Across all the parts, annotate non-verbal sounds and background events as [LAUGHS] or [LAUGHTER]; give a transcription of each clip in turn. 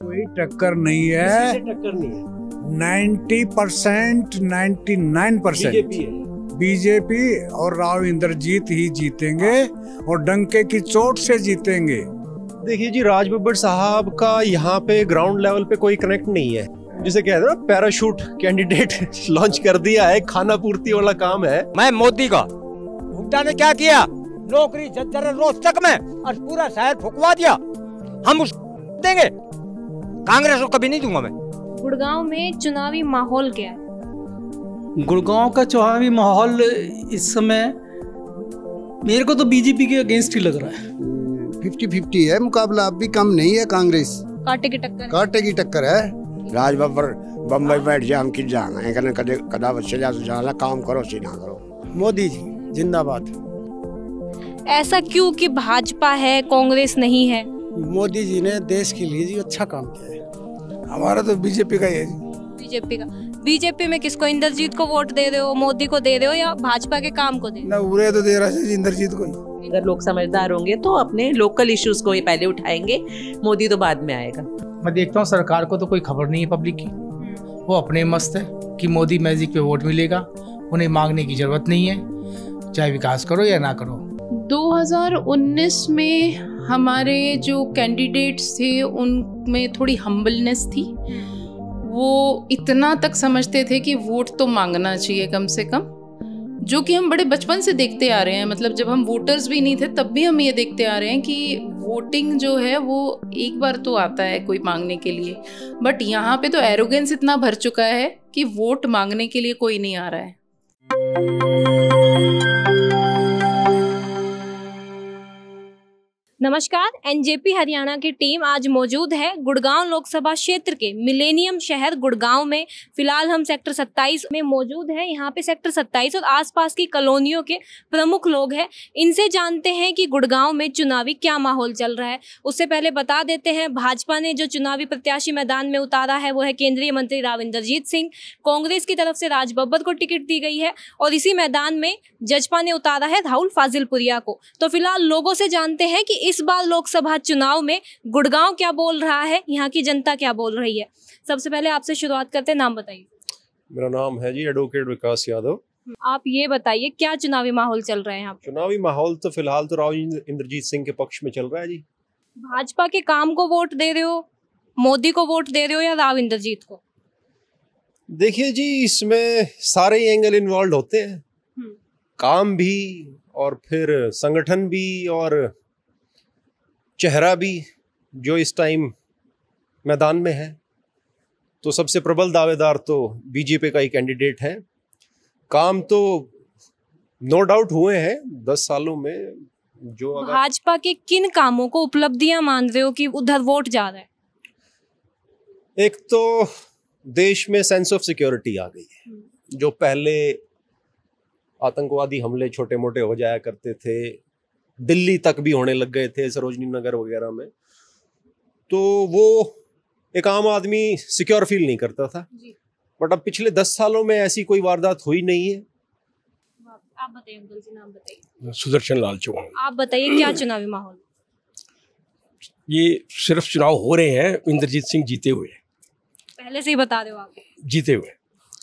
कोई टक्कर नहीं है। टक्कर नहीं है। Ninety percent ninety nine percent. BJP और राव इंद्रजीत ही जीतेंगे और डंके की चोट से जीतेंगे। देखिए जी राज बब्बर साहब का यहाँ पे ग्राउंड लेवल पे कोई कनेक्ट नहीं है। जिसे कहते हैं ना पैराशूट कैंडिडेट लॉन्च कर दिया है खाना पूर्ति वाला काम है। मैं मोदी का। हुड्डा ने क्या किया? नौकरी जज्जर रोस्टक में और पूरा शहर फुकवा दिया। हम उस देंगे। कांग्रेस को कभी नहीं दूँगा मैं। गुड़गांव में चुनावी माहौल क्या है? गुड़गांव का चुनावी माहौल इस समय मेरे को तो बीजेपी के अगेंस्ट ही लग रहा है। फिफ्टी फिफ्टी है मुकाबला अब भी कम नहीं है कांग्रेस। कांटे की टक्कर। कांटे की टक्कर है। राज बब्बर बम्बई बैठ जा हम किस जाना है कहने कदे कदा बच्चे जा जाला काम करो सी ना करो। मोदी जी जिंदाबाद। ऐसा क्यों कि भाजपा है कांग्रेस नहीं है? मोदी जी ने देश के लिए जी अच्छा काम किया है। हमारा तो बीजेपी का ही है बीजेपी का। बीजेपी में किसको इंद्रजीत को वोट दे रहे हो मोदी को दे रहे हो या भाजपा के काम को दे ना उरे तो दे रहा है इंद्रजीत को अगर लोग समझदार होंगे तो अपने लोकल इश्यूज़ को ही पहले उठाएँगे मोदी तो बाद में आएगा। मैं देखता हूँ सरकार को तो कोई खबर नहीं है पब्लिक की। वो अपने मस्त है कि मोदी मैजिक पे वोट मिलेगा उन्हें मांगने की ज़रूरत नहीं है चाहे विकास करो या ना करो। 2019 में हमारे जो कैंडिडेट्स थे, उनमें थोड़ी हम्बलनेस थी। वो इतना तक समझते थे कि वोट तो मांगना चाहिए कम से कम, जो कि हम बड़े बचपन से देखते आ रहे हैं। मतलब जब हम वोटर्स भी नहीं थे, तब भी हम ये देखते आ रहे हैं कि वोटिंग जो है, वो एक बार तो आता है कोई मांगने के लिए। बट यहाँ पे तो एरोगेंस इतना भर चुका है कि वोट मांगने के लिए कोई नहीं आ रहा है। नमस्कार एनजेपी हरियाणा की टीम आज मौजूद है गुड़गांव लोकसभा क्षेत्र के मिलेनियम शहर गुड़गांव में। फ़िलहाल हम सेक्टर 27 में मौजूद हैं। यहाँ पे सेक्टर 27 और आसपास की कॉलोनियों के प्रमुख लोग हैं। इनसे जानते हैं कि गुड़गांव में चुनावी क्या माहौल चल रहा है। उससे पहले बता देते हैं, भाजपा ने जो चुनावी प्रत्याशी मैदान में उतारा है, वो है केंद्रीय मंत्री राव इंद्रजीत सिंह। कांग्रेस की तरफ़ से राज बब्बर को टिकट दी गई है और इसी मैदान में जजपा ने उतारा है राहुल फाजिलपुरिया को। तो फ़िलहाल लोगों से जानते हैं कि इस बार लोकसभा चुनाव में गुड़गांव क्या बोल रहा है? यहाँ की जनता क्या बोल रही है? सबसे पहले आपसे शुरुआत करते हैं। नाम बताइए। मेरा नाम है जी एडवोकेट विकास यादव। आप ये बताइए क्या चुनावी माहौल चल रहा है यहाँ चुनावी माहौल तो फ़िलहाल तो राव इंद्रजीत सिंह के पक्ष में चल रहा है जी। भाजपा के काम को वोट दे रहे हो? मोदी को वोट दे रहे हो या राव इंद्रजीत को? देखिए जी इसमें सारे एंगल इन्वॉल्व होते हैं। हम्म। काम भी और फिर संगठन भी और चेहरा भी जो इस टाइम मैदान में है तो सबसे प्रबल दावेदार तो बीजेपी का ही कैंडिडेट है। काम तो नो डाउट हुए हैं दस सालों में जो अगर भाजपा के किन कामों को उपलब्धियाँ मान रहे हो कि उधर वोट जा रहा है? एक तो देश में सेंस ऑफ़ सिक्योरिटी आ गई है। जो पहले आतंकवादी हमले छोटे मोटे हो जाया करते थे दिल्ली तक भी होने लग गए थे सरोजनी नगर वगैरह में। तो वो एक आम आदमी सिक्योर फील नहीं करता था। जी। बट अब पिछले दस सालों में ऐसी कोई वारदात हुई नहीं है। आप बताइए अंकल जी नाम बताइए। सुदर्शन लाल चौहान। आप बताइए क्या चुनावी माहौल? ये सिर्फ़ चुनाव हो रहे हैं इंद्रजीत सिंह जीते हुए। पहले से ही बता दो आप। जीते हुए।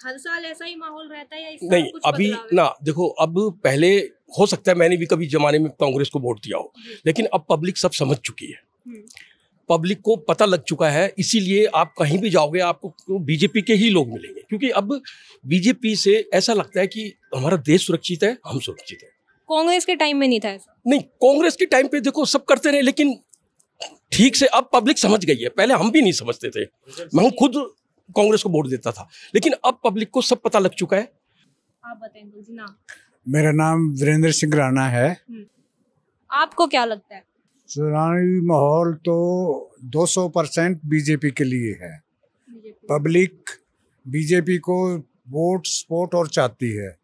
हर साल ऐसा ही माहौल रहता है या इस नहीं कुछ अभी ना देखो अब पहले हो सकता है मैंने भी कभी जमाने में कांग्रेस को वोट दिया हो लेकिन अब पब्लिक सब समझ चुकी है। हम्म। पब्लिक को पता लग चुका है इसीलिए आप कहीं भी जाओगे आपको बीजेपी के ही लोग मिलेंगे क्योंकि अब बीजेपी से ऐसा लगता है कि हमारा देश सुरक्षित है हम सुरक्षित है। कांग्रेस के टाइम में नहीं था ऐसा? नहीं कांग्रेस के टाइम पे देखो सब करते रहे लेकिन ठीक से अब पब्लिक समझ गई है पहले हम भी नहीं समझते थे। मैं खुद कांग्रेस को वोट देता था। लेकिन अब पब्लिक को सब पता लग चुका है। आप बताएँ अंकल जी नाम। मेरा नाम वीरेंद्र सिंह राणा है। आपको क्या लगता है? चुनावी माहौल तो 200 परसेंट बीजेपी के लिए है। पब्लिक बीजेपी को वोट सपोर्ट और चाहती है।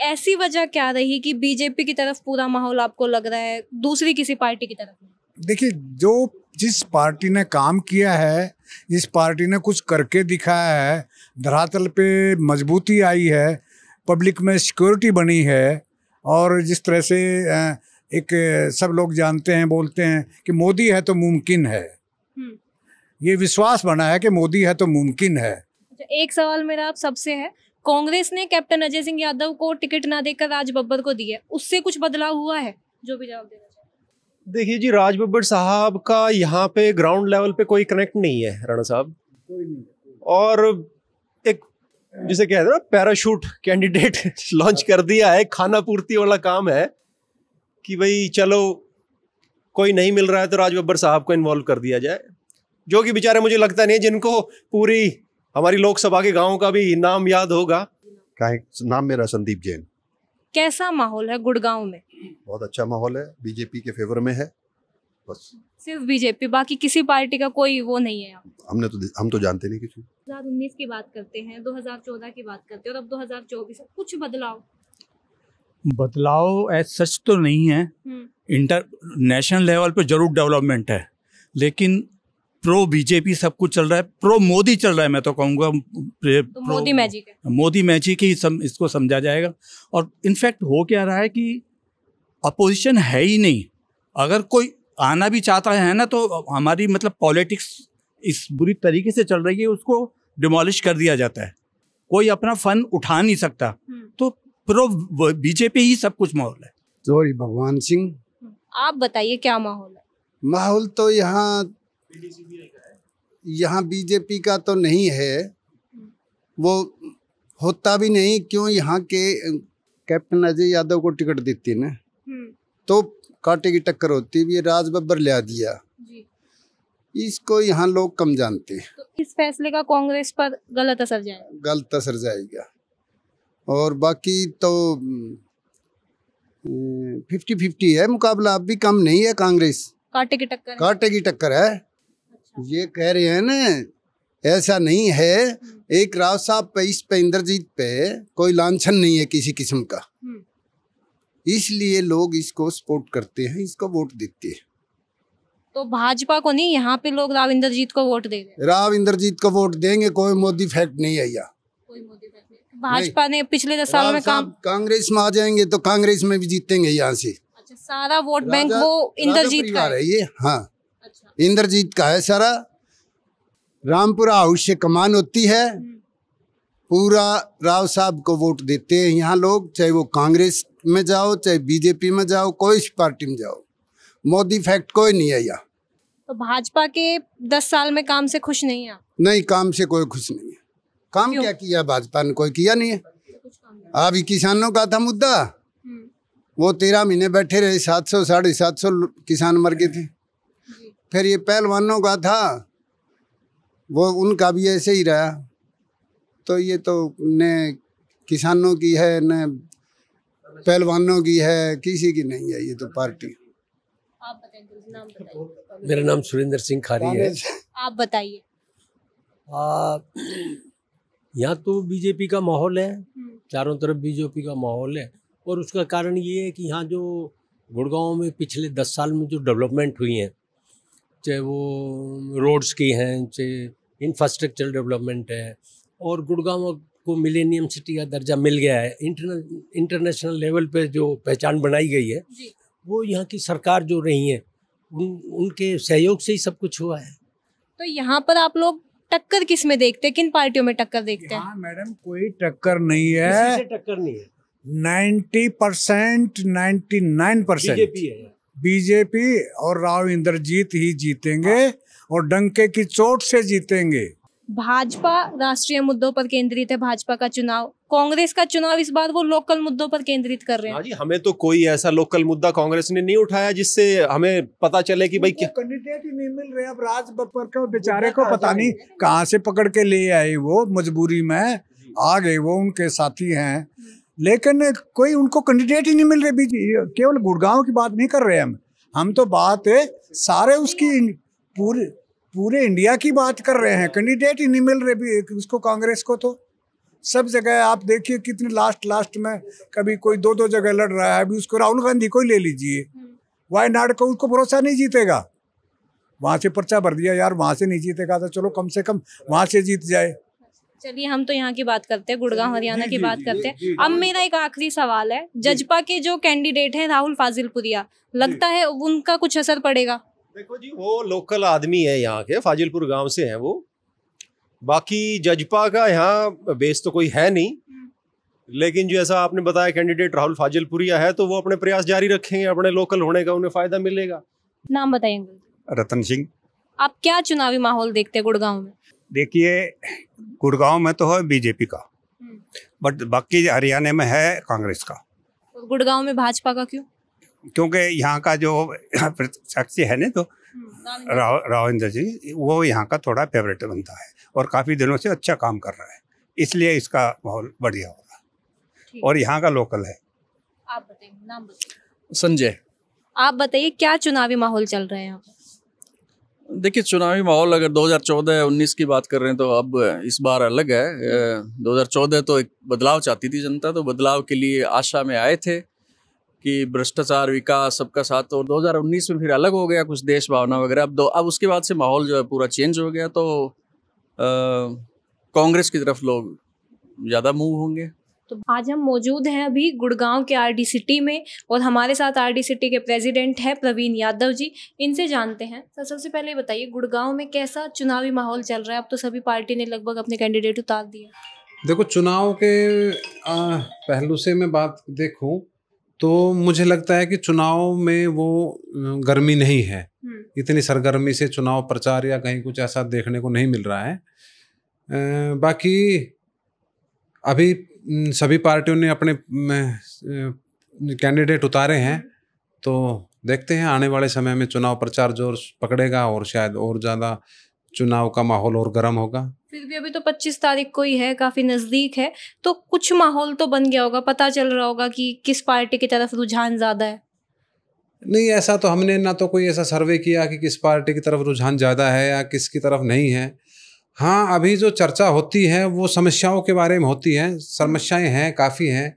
ऐसी वजह क्या रही कि बीजेपी की तरफ़ पूरा माहौल आपको लग रहा है दूसरी किसी पार्टी की तरफ़ देखिए जो जिस पार्टी ने काम किया है जिस पार्टी ने कुछ करके दिखाया है धरातल पे मजबूती आई है पब्लिक में सिक्योरिटी बनी है और जिस तरह से एक सब लोग जानते हैं बोलते हैं कि मोदी है तो मुमकिन है। ये विश्वास बना है कि मोदी है तो मुमकिन है। अच्छा एक सवाल मेरा आप सबसे है। कांग्रेस ने कैप्टन अजय सिंह यादव को टिकट ना देकर राज बब्बर को दिया उससे कुछ बदलाव हुआ है? जो भी जवाब चाहें देखिए जी राज बब्बर साहब का यहाँ पे ग्राउंड लेवल पे कोई कनेक्ट नहीं है राणा साहब। और एक जिसे कहते हैं ना पैराशूट कैंडिडेट लॉन्च कर दिया है खाना पूर्ति वाला काम है कि भाई चलो कोई नहीं मिल रहा है तो राज बब्बर साहब को इन्वॉल्व कर दिया जाए। जो कि बेचारे मुझे लगता नहीं है जिनको पूरी हमारी लोकसभा के गाँव का भी नाम याद होगा। नाम मेरा संदीप जैन। कैसा माहौल है गुड़गांव में? बहुत अच्छा माहौल है बीजेपी के फेवर में है बस। सिर्फ़ बीजेपी बाकी किसी पार्टी का कोई वो नहीं है। हमने तो हम तो जानते नहीं किसी 2019 की बात करते हैं 2014 की बात करते हैं और अब 2024 है। कुछ बदलाव? बदलाव एज सच तो नहीं है। हम्म, इंटर नेशनल लेवल पे ज़रूर डेवलपमेंट है लेकिन प्रो बीजेपी सब कुछ चल रहा है प्रो मोदी चल रहा है मैं तो कहूँगा तो मोदी मैजिक है। मोदी मैजिक ही सम, इसको समझा जाएगा। और इनफैक्ट हो क्या रहा है कि अपोजिशन है ही नहीं। अगर कोई आना भी चाहता है ना तो हमारी मतलब पॉलिटिक्स इस बुरी तरीके से चल रही है उसको डिमोलिश कर दिया जाता है। कोई अपना फन उठा नहीं सकता। तो प्रो बीजेपी ही सब कुछ माहौल है। सॉरी भगवान सिंह। आप बताइए क्या माहौल है? माहौल तो यहाँ यहाँ बीजेपी का तो नहीं है। वो होता भी नहीं क्यों यहाँ के कैप्टन अजय यादव को टिकट देती ना? हम्म, तो कांटे की टक्कर होती भी राज बब्बर ले दिया। जी। इसको यहाँ लोग कम जानते हैं। तो इस फैसले का कांग्रेस पर गलत असर जाएगा गलत असर जाएगा। और बाकी तो फिफ्टी फिफ्टी है मुकाबला अब भी कम नहीं है कांग्रेस। कांटे की टक्कर है। कांटे की टक्कर है। अच्छा। ये कह रहे हैं ना ऐसा नहीं है। एक राव साहब पे इस पे इंद्रजीत पे कोई लांछन नहीं है किसी किस्म का। हम्म, इसलिए लोग इसको सपोर्ट करते हैं इसको वोट देते हैं। तो भाजपा को नहीं यहाँ पे लोग राव इंद्रजीत को वोट दे राव इंद्रजीत को वोट देंगे कोई मोदी फैक्ट नहीं है यहाँ। भाजपा ने पिछले दस साल में काम कांग्रेस में आ जाएँगे तो कांग्रेस में भी जीतेंगे यहाँ से। अच्छा सारा वोट बैंक वो इंद्रजीत का है। ये हाँ। इंद्रजीत का है सारा। रामपुरा हाउस से कमान होती है पूरा राव साहब को वोट देते हैं यहाँ लोग चाहे वो कांग्रेस में जाओ चाहे बीजेपी में जाओ कोई पार्टी में जाओ। मोदी फैक्ट कोई नहीं है यहाँ। तो भाजपा के दस साल में काम से खुश नहीं है नहीं काम से कोई खुश नहीं है। काम क्या? किया भाजपा ने? कोई किया नहीं है। अभी किसानों का था मुद्दा। वो तेरह महीने बैठे रहे सात सौ साढ़े सात सौ किसान मर गए थे। फिर ये पहलवानों का था। वो उनका भी ऐसे ही रहा। तो ये तो न किसानों की है न पहलवानों की है किसी की नहीं है ये तो पार्टी। आप बताइए नाम बताइए। मेरा नाम सुरेंद्र सिंह खारी है। आप बताइए। यहाँ तो बीजेपी का माहौल है चारों तरफ़ बीजेपी का माहौल है और उसका कारण ये है कि यहाँ जो गुड़गांव में पिछले दस साल में जो डेवलपमेंट हुई हैं चाहे वो रोड्स की हैं चाहे इंफ्रास्ट्रक्चर डेवलपमेंट है और गुड़गांव को मिलेनियम सिटी का दर्जा मिल गया है। इंटरने इंटरनेशनल लेवल पे जो पहचान बनाई गई है वो यहाँ की सरकार जो रही है उन उनके सहयोग से ही सब कुछ हुआ है। तो यहाँ पर आप लोग टक्कर किसमें देखते हैं? किन पार्टियों में टक्कर देखते हैं? मैडम कोई टक्कर नहीं किसी है से टक्कर नहीं है। Ninety percent ninety nine percent. BJP BJP और राव इंद्रजीत ही जीतेंगे और डंके की चोट से जीतेंगे। भाजपा राष्ट्रीय मुद्दों पर केंद्रित है भाजपा का चुनाव। कांग्रेस का चुनाव इस बार वो लोकल मुद्दों पर केंद्रित कर रहे हाँ। हैं जी हमें तो कोई ऐसा लोकल मुद्दा कांग्रेस ने नहीं उठाया जिससे हमें पता चले कि भाई क्या कैंडिडेट ही नहीं मिल रहे अब राज बब्बर को बेचारे को पता नहीं कहाँ से पकड़ के ले आए वो मजबूरी में आ गए वो उनके साथी हैं। लेकिन कोई उनको कैंडिडेट ही नहीं मिल रहे केवल गुड़गांव की बात नहीं कर रहे हम। हम तो बात है सारे उसकी पूरे पूरे इंडिया की बात कर रहे हैं। कैंडिडेट ही नहीं मिल रहे भी उसको कांग्रेस को तो। सब जगह आप देखिए कितने लास्ट लास्ट में कभी कोई दो दो जगह लड़ रहा है अभी उसको राहुल गांधी को ही ले लीजिए। वायनाड को उसको भरोसा नहीं जीतेगा। वहाँ से पर्चा भर दिया यार वहाँ से नहीं जीतेगा तो चलो कम से कम वहाँ से जीत जाए। चलिए हम तो यहाँ की बात करते हैं गुड़गांव हरियाणा की बात करते हैं। अब मेरा एक आखिरी सवाल है जजपा के जो कैंडिडेट हैं राहुल फाजिलपुरिया लगता है उनका कुछ असर पड़ेगा? देखो जी वो लोकल आदमी है यहाँ के फाजिलपुर गाँव से हैं वो। बाकी जजपा का यहाँ बेस तो कोई है नहीं। लेकिन जैसा आपने बताया कैंडिडेट राहुल फाजिलपुरिया है तो वो अपने प्रयास जारी रखेंगे अपने लोकल होने का उन्हें फ़ायदा मिलेगा। नाम बताइए अंकल रतन सिंह। आप क्या चुनावी माहौल देखते हैं गुड़गांव में? देखिए गुड़गांव में तो है बीजेपी का बट बाकी हरियाणा में है कांग्रेस का। गुड़गांव में भाजपा का क्यों? क्योंकि यहाँ का जो शख्स है ना तो राव राविंदर जी वो यहाँ का थोड़ा फेवरेट बनता है और काफ़ी दिनों से अच्छा काम कर रहा है। इसलिए इसका माहौल बढ़िया हो होगा और यहाँ का लोकल है। आप बताइए नाम संजय। आप बताइए क्या चुनावी माहौल चल रहे हैं यहाँ देखिए चुनावी माहौल अगर 2014-19 की बात कर रहे हैं तो अब इस बार अलग है। अ, 2014 तो एक बदलाव चाहती थी जनता तो बदलाव के लिए आशा में आए थे। कि भ्रष्टाचार विकास सबका साथ और 2019 में फिर अलग हो गया कुछ देश भावना वगैरह। अब दो अब उसके बाद से माहौल जो है पूरा चेंज हो गया तो कांग्रेस की तरफ़ लोग ज़्यादा मूव होंगे। तो आज हम मौजूद हैं अभी गुड़गांव के आरडी सिटी में और हमारे साथ आरडी सिटी के प्रेसिडेंट हैं प्रवीण यादव जी। इनसे जानते हैं। सर सबसे पहले बताइए गुड़गांव में कैसा चुनावी माहौल चल रहा है? अब तो सभी पार्टी ने लगभग अपने कैंडिडेट उतार दिए। देखो चुनाव के आ, पहलू से मैं बात देखूँ तो मुझे लगता है कि चुनाव में वो गर्मी नहीं है। इतनी सरगर्मी से चुनाव प्रचार या कहीं कुछ ऐसा देखने को नहीं मिल रहा है। बाकी अभी सभी पार्टियों ने अपने कैंडिडेट उतारे हैं। तो देखते हैं आने वाले समय में चुनाव प्रचार ज़ोर पकड़ेगा और शायद और ज़्यादा चुनाव का माहौल और गर्म होगा। फिर भी अभी तो 25 तारीख को ही है, काफ़ी नज़दीक है। तो कुछ माहौल तो बन गया होगा, पता चल रहा होगा कि किस पार्टी की तरफ़ रुझान ज़्यादा है। नहीं, ऐसा तो हमने ना तो कोई ऐसा सर्वे किया कि किस पार्टी की तरफ़ रुझान ज़्यादा है या किसकी तरफ़ नहीं है। हाँ अभी जो चर्चा होती है, वो समस्याओं के बारे में होती है। समस्याएँ हैं, काफ़ी हैं।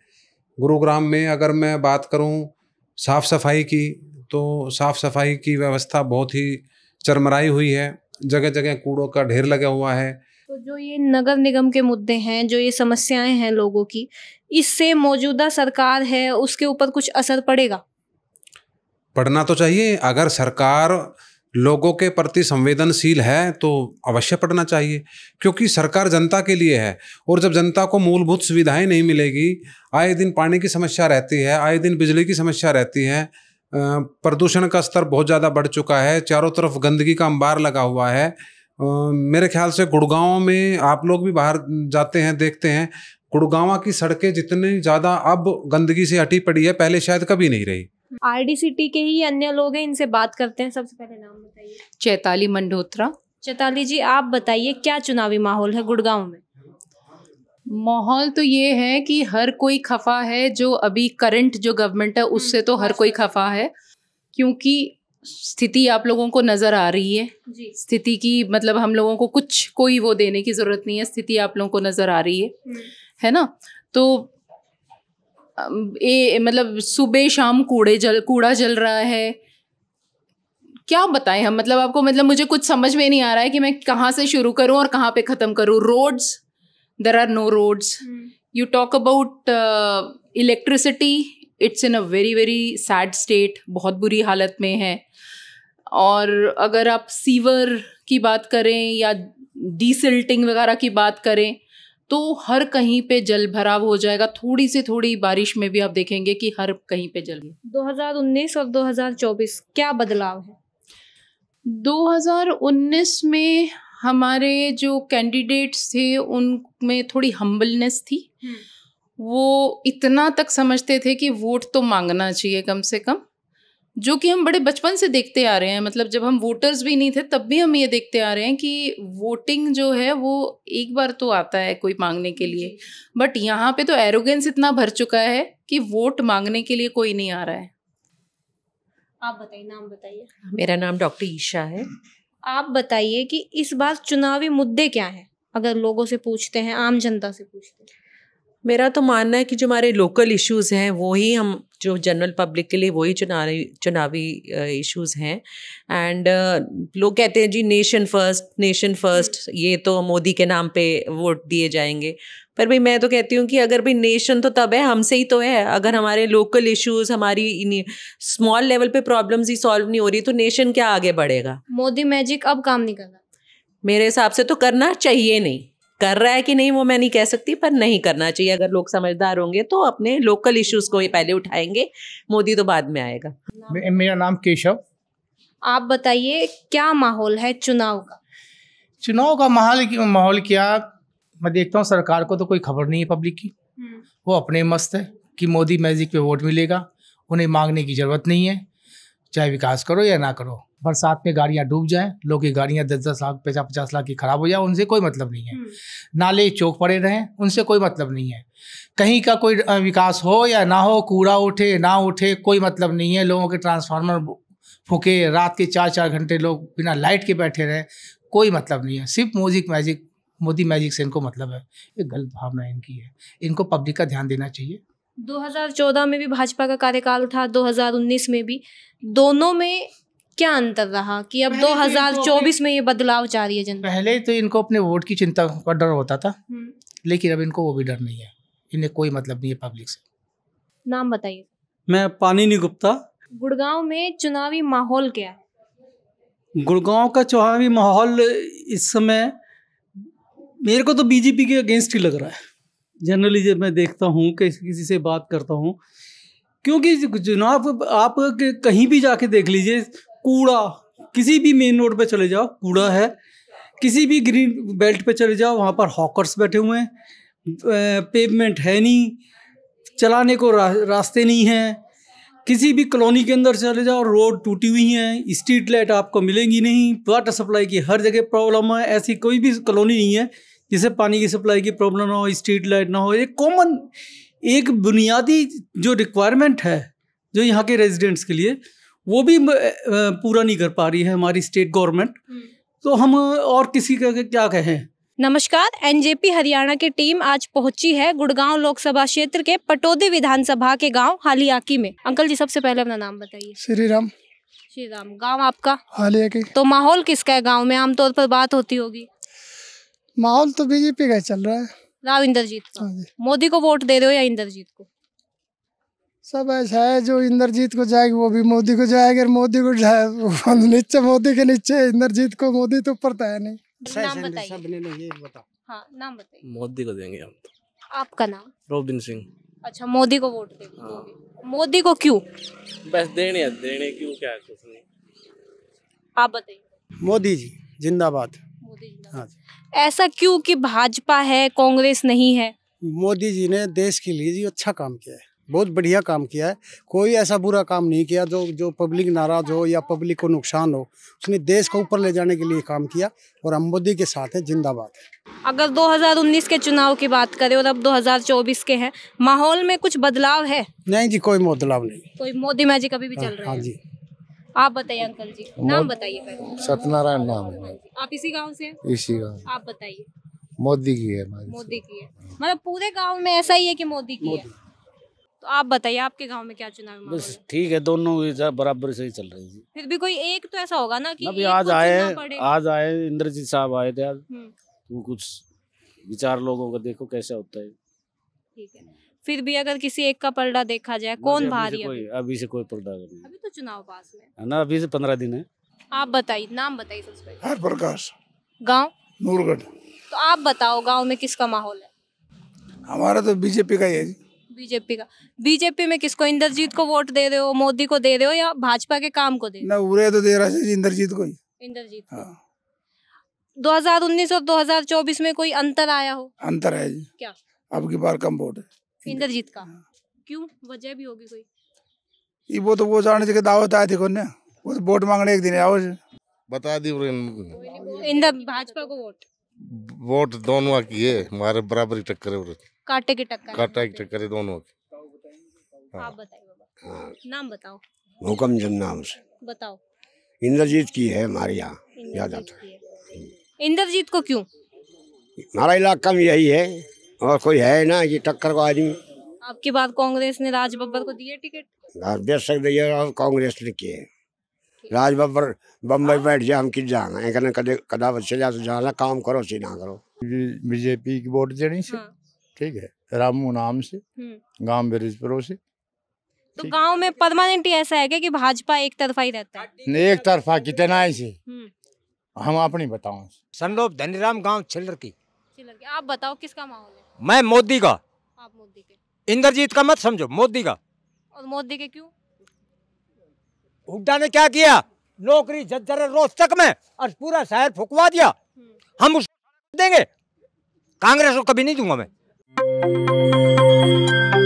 गुरुग्राम में अगर मैं बात करूँ साफ़ सफ़ाई की तो साफ़ सफ़ाई की व्यवस्था बहुत ही चरमराई हुई है। जगह जगह कूड़ों का ढेर लगा हुआ है। तो जो ये नगर निगम के मुद्दे हैं, जो ये समस्याएँ हैं लोगों की, इससे मौजूदा सरकार है, उसके ऊपर कुछ असर पड़ेगा? पढ़ना तो चाहिए। अगर सरकार लोगों के प्रति संवेदनशील है तो अवश्य पढ़ना चाहिए, क्योंकि सरकार जनता के लिए है, और जब जनता को मूलभूत सुविधाएँ नहीं मिलेगी, आए दिन पानी की समस्या रहती है, आए दिन बिजली की समस्या रहती है प्रदूषण का स्तर बहुत ज़्यादा बढ़ चुका है, चारों तरफ़ गंदगी का अंबार लगा हुआ है मेरे ख्याल से गुड़गांव में आप लोग भी बाहर जाते हैं देखते हैं गुड़गांव की सड़कें जितनी ज़्यादा अब गंदगी से हटी पड़ी है पहले शायद कभी नहीं रही। आरडीसीटी के ही अन्य लोग हैं इनसे बात करते हैं। सबसे पहले नाम बताइए। चैताली मंडोत्रा। चैताली जी आप बताइए क्या चुनावी माहौल है गुड़गांव में? माहौल तो ये है कि हर कोई खफा है जो अभी करंट जो गवर्नमेंट है उससे तो हर कोई खफा है क्योंकि स्थिति आप लोगों को नज़र आ रही है। जी। स्थिति की मतलब हम लोगों को कुछ कोई वो देने की ज़रूरत नहीं है। स्थिति आप लोगों को नज़र आ रही है। है ना? तो ए, ये मतलब सुबह शाम कूड़े जल कूड़ा जल रहा है। क्या बताएँ हम? मतलब आपको मतलब मुझे कुछ समझ में नहीं आ रहा है कि मैं कहाँ से शुरू करूँ और कहाँ पे ख़त्म करूँ। Roads there are no roads you talk about electricity it's in a very very sad state बहुत बुरी हालत में है। और अगर आप सीवर की बात करें या डीसिल्टिंग वगैरह की बात करें तो हर कहीं पे जल भराव हो जाएगा। थोड़ी से थोड़ी बारिश में भी आप देखेंगे कि हर कहीं पे जल 2019 और 2024 क्या बदलाव है? 2019 में हमारे जो कैंडिडेट्स थे उनमें थोड़ी हम्बलनेस थी। वो इतना तक समझते थे कि वोट तो मांगना चाहिए कम से कम। जो कि हम बड़े बचपन से देखते आ रहे हैं। मतलब जब हम वोटर्स भी नहीं थे तब भी हम ये देखते आ रहे हैं कि वोटिंग जो है वो एक बार तो आता है कोई मांगने के लिए। बट यहाँ पे तो एरोगेंस इतना भर चुका है कि वोट मांगने के लिए कोई नहीं आ रहा है। आप बताइए नाम बताइए। मेरा नाम डॉक्टर ईशा है। आप बताइए कि इस बार चुनावी मुद्दे क्या हैं? अगर लोगों से पूछते हैं आम जनता से पूछते हैं। मेरा तो मानना है कि जो हमारे लोकल इश्यूज़ हैं वो ही हम जो जनरल पब्लिक के लिए वही चुनावी चुनावी इश्यूज़ हैं। एंड लोग कहते हैं जी नेशन फ़र्स्ट नेशन फ़र्स्ट ये तो मोदी के नाम पे वोट दिए जाएँगे। पर भाई मैं तो कहती हूँ कि अगर भाई नेशन तो तब है हमसे ही तो है। अगर हमारे लोकल इश्यूज़ हमारी स्मॉल लेवल पे प्रॉब्लम्स ही सॉल्व नहीं हो रही तो नेशन क्या आगे बढ़ेगा? मोदी मैजिक अब काम नहीं कर रहा। मेरे हिसाब से तो करना चाहिए नहीं। कर रहा है कि नहीं वो मैं नहीं कह सकती पर नहीं करना चाहिए। अगर लोग समझदार होंगे तो अपने लोकल इश्यूज़ को ही पहले उठाएँगे मोदी तो बाद में आएगा। मे- मेरा नाम केशव। आप बताइए क्या माहौल है चुनाव का? चुनाव का माहौल माहौल क्या? मैं देखता हूँ सरकार को तो कोई खबर नहीं है पब्लिक की। वो अपने मस्त है कि मोदी मैजिक पे वोट मिलेगा उन्हें मांगने की ज़रूरत नहीं है। चाहे विकास करो या ना करो बरसात में गाड़ियाँ डूब जाएँ लोग की गाड़ियाँ दस दस लाख पचास पचास लाख की खराब हो जाए उनसे कोई मतलब नहीं है। नाले चौक पड़े रहें उनसे कोई मतलब नहीं है। कहीं का कोई विकास हो या ना हो कूड़ा उठे ना उठे कोई मतलब नहीं है। लोगों के ट्रांसफार्मर फूके रात के चार चार घंटे लोग बिना लाइट के बैठे रहे कोई मतलब नहीं है। सिर्फ़ म्यूज़िक मैजिक मोदी मैजिक से इनको मतलब है। ये गलत भावना इनकी है। इनको पब्लिक का ध्यान देना चाहिए। 2014 में भी भाजपा का कार्यकाल था 2019 में भी। दोनों में क्या अंतर रहा कि अब पहले तो 2024 में ये बदलाव चाह रही है जनता? पहले तो इनको अपने वोट की चिंता का डर होता था हम्म। लेकिन अब इनको वो भी डर नहीं है। इन्हें कोई मतलब नहीं है पब्लिक से। नाम बताइए। मैं पानिनी गुप्ता। गुड़गांव में चुनावी माहौल क्या है? गुड़गांव का चुनावी माहौल इस समय मेरे को तो बीजेपी के अगेंस्ट ही लग रहा है। जनरली जब मैं देखता हूँ किसी किसी से बात करता हूँ क्योंकि चुनाव आप कहीं भी जाके देख लीजिए कूड़ा किसी भी मेन रोड पे चले जाओ कूड़ा है। किसी भी ग्रीन बेल्ट पे चले जाओ वहाँ पर हॉकर्स बैठे हुए हैं। पेवमेंट है नहीं चलाने को रा, रास्ते नहीं हैं। किसी भी कॉलोनी के अंदर चले जाओ रोड टूटी हुई हैं स्ट्रीट लाइट आपको मिलेंगी नहीं। वाटर सप्लाई की हर जगह प्रॉब्लम है ऐसी कोई भी कॉलोनी नहीं है जिसे पानी की सप्लाई की प्रॉब्लम ना हो स्ट्रीट लाइट ना हो। एक कॉमन एक बुनियादी जो रिक्वायरमेंट है जो यहाँ के रेजिडेंट्स के लिए वो भी पूरा नहीं कर पा रही है हमारी स्टेट गवर्नमेंट तो हम और किसी का क्या कहें? नमस्कार एनजेपी हरियाणा की टीम आज पहुँची है गुड़गांव लोकसभा क्षेत्र के पटोदी विधानसभा के गाँव हालियाकी में। अंकल जी सबसे पहले अपना नाम बताइए। श्री राम श्री राम गाँव आपका? हालिया की तो माहौल किसका है गाँव में? आमतौर पर बात होती होगी। माहौल तो बीजेपी का ही चल रहा है। राव इंद्रजीत का। मोदी को वोट दे रहे हो या इंद्रजीत को? सब ऐसा है जो इंद्रजीत को जाएगी वो भी मोदी को जाएगा। और मोदी को जाए [LAUGHS] नीचे मोदी के नीचे इंद्रजीत को मोदी तो ऊपर तो है नहीं। नाम बताइए। हाँ नाम बताइए। मोदी को देंगे हम तो। आपका नाम? रोबिन सिंह। अच्छा मोदी को वोट दे मोदी को क्यों? बस देने देने क्यों क्या है कुछ नहीं। आप बताइए। मोदी जी जिंदाबाद। हाँ ऐसा क्यों कि भाजपा है कांग्रेस नहीं है? मोदी जी ने देश के लिए जी अच्छा काम किया है। बहुत बढ़िया काम किया है। कोई ऐसा बुरा काम नहीं किया जो जो पब्लिक नाराज़ हो या पब्लिक को नुकसान हो। उसने देश को ऊपर ले जाने के लिए काम किया और हम मोदी के साथ है जिंदाबाद। अगर 2019 के चुनाव की बात करें और अब 2024 के हैं माहौल में कुछ बदलाव है? नहीं जी कोई बदलाव नहीं। कोई मोदी मैजिक अभी भी चल रहा हाँ है? जी। आप बताइए अंकल जी। नाम बताइए सत्यनारायण नाम है आप इसी गाँव से इसी का आप बताइए। मोदी की है मोदी की है। मतलब पूरे गाँव में ऐसा ही है की मोदी की है? तो आप बताइए आपके गाँव में क्या चुनाव बस ठीक है दोनों बराबर से ही चल रही है। फिर भी कोई एक तो ऐसा होगा ना कि अभी आज आए आज आए इंद्रजीत साहब आए थे आज। हम्म, तो कुछ विचार लोगों का देखो कैसे होता है। ठीक है। फिर भी अगर किसी एक का पलड़ा देखा जाए कौन भारी है अभी? अभी से कोई पर्दा नहीं अभी तो चुनाव पास में है। ना अभी से पंद्रह दिन है। आप बताइए नाम बताइए सबसे हर प्रकाश। गाँव? नूरगढ़। तो आप बताओ गाँव में किसका माहौल है? हमारा तो बीजेपी का ही है जी। बीजेपी का। बीजेपी में किसको? इंद्रजीत को वोट दे रहे हो मोदी को दे रहे हो या भाजपा के काम को दे रहे ना उरे तो दे रहा है इंद्रजीत को ही। हो। इंद्रजीत को 2019 और 2024 में कोई अंतर आया हो? अंतर है जी। क्या? अब की बार कम वोट है। इंद्रजीत का। क्यों? वजह भी होगी कोई। ये वो तो वो जाने से दावत आए थे कौन ने? वो तो वोट मांगने एक दिन आओ बता दी इंद्र भाजपा को वोट। वोट दोनों की है हमारे बराबरी टक्कर है। कांटे की टक्कर काटा की टक्कर है दोनों की। आप बताइए बाबा। नाम बताओ। हुक्म जन नाम से। बताओ। इंद्रजीत की है हमारे यहाँ ज़्यादा इंद्रजीत को क्यों? हमारा इलाका में यही है और कोई है ना ये टक्कर को आदमी। आपकी बात कांग्रेस ने राज बब्बर को दिए टिकट? देख सकते ये और कांग्रेस ने किए राज बब्बर बम्बई बैठ जा हम किस जाना है? कहने कदे कदा बच्चे जा तो जाना काम करो सी ना करो। बीजेपी की वोट देनी से। ठीक है रामू नाम से हम्म। गाँव बिरिजपुरों से तो गाँव में परमानेंट ही ऐसा है क्या कि भाजपा एक तरफा ही रहता है? एक तरफा कितना है से। हम्म, हम अपनी बताओ सनलोप धनीराम गाँव छिल्लर की। आप बताओ किसका माहौल है? मैं मोदी का। आप मोदी के। इंद्रजीत का मत समझो मोदी का। और मोदी के क्यों? हुड्डा ने क्या किया? नौकरी जज्जर रोहतक में और पूरा शहर फुकवा दिया। हम उस देंगे। कांग्रेस को कभी नहीं दूँगा मैं। Música